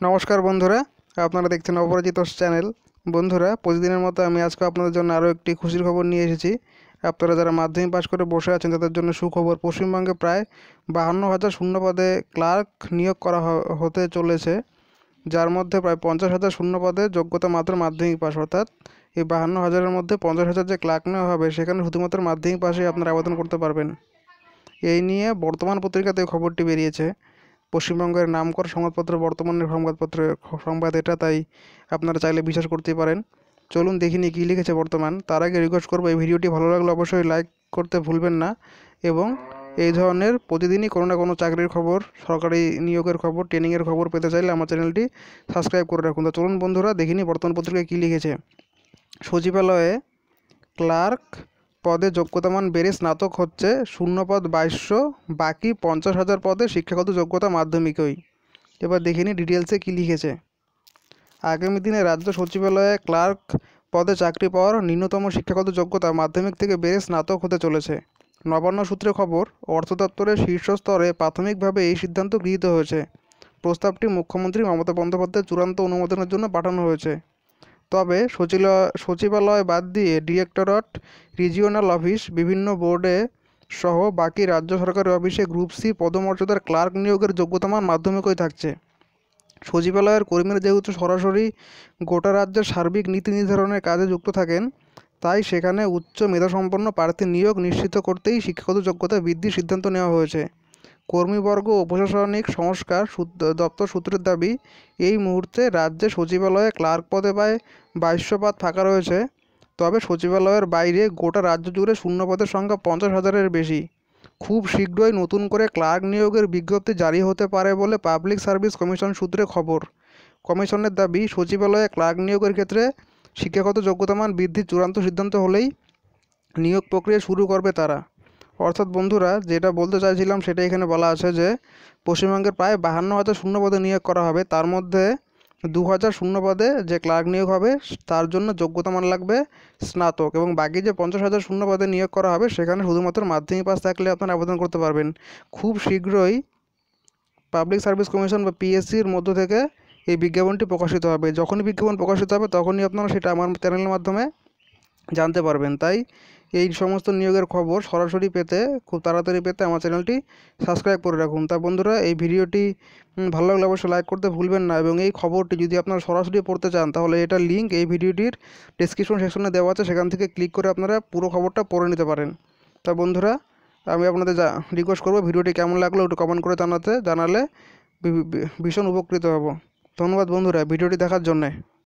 নমস্কার বন্ধুরা, আপনারা দেখছেন অপরাজিত চ্যানেল। বন্ধুরা, প্রতিদিনের মতো আমি আজকে আপনাদের জন্য আরও একটি খুশির খবর নিয়ে এসেছি। আপনারা যারা মাধ্যমিক পাশ করে বসে আছেন, তাদের জন্য সুখবর, পশ্চিমবঙ্গে প্রায় বাহান্ন হাজার শূন্য পদে ক্লার্ক নিয়োগ করা হতে চলেছে, যার মধ্যে প্রায় পঞ্চাশ হাজার শূন্য পদে যোগ্যতা মাত্র মাধ্যমিক পাশ। অর্থাৎ এই বাহান্ন হাজারের মধ্যে পঞ্চাশ হাজার যে ক্লার্ক নেওয়া হবে, সেখানে শুধুমাত্র মাধ্যমিক পাশেই আপনারা আবেদন করতে পারবেন। এই নিয়ে বর্তমান পত্রিকাতে খবরটি বেরিয়েছে। পশ্চিমবঙ্গের নামকরা সংবাদপত্র বর্তমানের সংবাদপত্র সংবাদ এটা, তাই আপনারা চাইলে বিশ্বাস করতে পারেন। চলুন দেখিনি কী লিখেছে বর্তমান। তার আগে রিকোয়েস্ট করব, এই ভিডিওটি ভালো লাগলে অবশ্যই লাইক করতে ভুলবেন না এবং এই ধরনের প্রতিদিনই কোনো না কোনো চাকরির খবর, সরকারি নিয়োগের খবর ট্রেনিংয়ের খবর পেতে চাইলে আমার চ্যানেলটি সাবস্ক্রাইব করে রাখুন। তো চলুন বন্ধুরা দেখিনি বর্তমান পত্রিকায় কী লিখেছে। সচিবালয়ে ক্লার্ক পদে যোগ্যতামান বেড়ে স্নাতক হচ্ছে শূন্য পদ বাইশশো, বাকি পঞ্চাশ হাজার পদে শিক্ষাগত যোগ্যতা মাধ্যমিকই। এবার দেখে নিই ডিটেলসে কী লিখেছে। আগামী দিনে রাজ্য সচিবালয়ে ক্লার্ক পদে চাকরি পাওয়ার ন্যূনতম শিক্ষাগত যোগ্যতা মাধ্যমিক থেকে বেড়ে স্নাতক হতে চলেছে। নবান্ন সূত্রে খবর, অর্থ দপ্তরের শীর্ষ স্তরে প্রাথমিকভাবে এই সিদ্ধান্ত গৃহীত হয়েছে। প্রস্তাবটি মুখ্যমন্ত্রী মমতা বন্দ্যোপাধ্যায়ের চূড়ান্ত অনুমোদনের জন্য পাঠানো হয়েছে। তবে সচিবালয় বাদ দিয়ে ডিরেক্টরেট, রিজিওনাল অফিস, বিভিন্ন বোর্ডে সহ বাকি রাজ্য সরকারের অফিসে গ্রুপ সি পদমর্যাদার ক্লার্ক নিয়োগের যোগ্যতামান মাধ্যমিকই থাকছে। সচিবালয়ের কর্মীরা যেহেতু সরাসরি গোটা রাজ্যের সার্বিক নীতি নির্ধারণের কাজে যুক্ত থাকেন, তাই সেখানে উচ্চ মেধাসম্পন্ন প্রার্থী নিয়োগ নিশ্চিত করতেই শিক্ষাগত যোগ্যতা বৃদ্ধির সিদ্ধান্ত নেওয়া হয়েছে। কর্মীবর্গ ও প্রশাসনিক সংস্কার দপ্তর সূত্রের দাবি, এই মুহূর্তে রাজ্যে সচিবালয়ে ক্লার্ক পদে প্রায় বাইশশো পদ ফাঁকা রয়েছে। তবে সচিবালয়ের বাইরে গোটা রাজ্য জুড়ে শূন্য পদের সংখ্যা পঞ্চাশ হাজারের বেশি। খুব শীঘ্রই নতুন করে ক্লার্ক নিয়োগের বিজ্ঞপ্তি জারি হতে পারে বলে পাবলিক সার্ভিস কমিশন সূত্রে খবর। কমিশনের দাবি, সচিবালয়ে ক্লার্ক নিয়োগের ক্ষেত্রে শিক্ষাগত যোগ্যতামান বৃদ্ধির চূড়ান্ত সিদ্ধান্ত হলেই নিয়োগ প্রক্রিয়া শুরু করবে তারা। অর্থাৎ বন্ধুরা, যেটা বলতে চাইছিলাম সেটা এখানে বলা আছে যে, পশ্চিমবঙ্গের প্রায় বাহান্ন হাজার শূন্য পদে নিয়োগ করা হবে। তার মধ্যে দু হাজার শূন্য পদে যে ক্লার্ক নিয়োগ হবে, তার জন্য যোগ্যতা মান লাগবে স্নাতক এবং বাকি যে পঞ্চাশ হাজার শূন্য পদে নিয়োগ করা হবে, সেখানে শুধুমাত্র মাধ্যমিক পাস থাকলে আপনারা আবেদন করতে পারবেন। খুব শীঘ্রই পাবলিক সার্ভিস কমিশন বা পিএসসির মধ্য থেকে এই বিজ্ঞাপনটি প্রকাশিত হবে। যখনই বিজ্ঞাপন প্রকাশিত হবে, তখনই আপনারা সেটা আমার চ্যানেলের মাধ্যমে জানতে পারবেন। তাই এই সমস্ত নিয়োগের খবর সরাসরি পেতে, খুব তাড়াতাড়ি পেতে আমার চ্যানেলটি সাবস্ক্রাইব করে রাখুন। তা বন্ধুরা, এই ভিডিওটি ভালো লাগলে অবশ্যই লাইক করতে ভুলবেন না এবং এই খবরটি যদি আপনারা সরাসরি পড়তে চান, তাহলে এটার লিঙ্ক এই ভিডিওটির ডিসক্রিপশন সেকশনে দেওয়া আছে। সেখান থেকে ক্লিক করে আপনারা পুরো খবরটা পড়ে নিতে পারেন। তা বন্ধুরা, আমি আপনাদের যা রিকোয়েস্ট করব, ভিডিওটি কেমন লাগল একটু কমেন্ট করে জানাতে, জানালে ভীষণ উপকৃত হব। ধন্যবাদ বন্ধুরা, ভিডিওটি দেখার জন্যে।